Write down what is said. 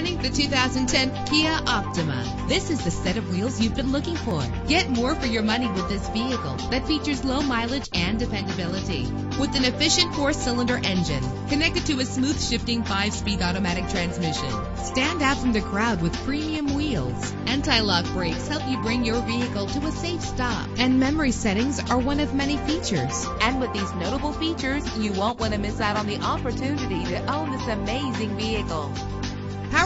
The 2010 Kia Optima. This is the set of wheels you've been looking for. Get more for your money with this vehicle that features low mileage and dependability. With an efficient four-cylinder engine connected to a smooth shifting five-speed automatic transmission. Stand out from the crowd with premium wheels. Anti-lock brakes help you bring your vehicle to a safe stop. And memory settings are one of many features. And with these notable features, you won't want to miss out on the opportunity to own this amazing vehicle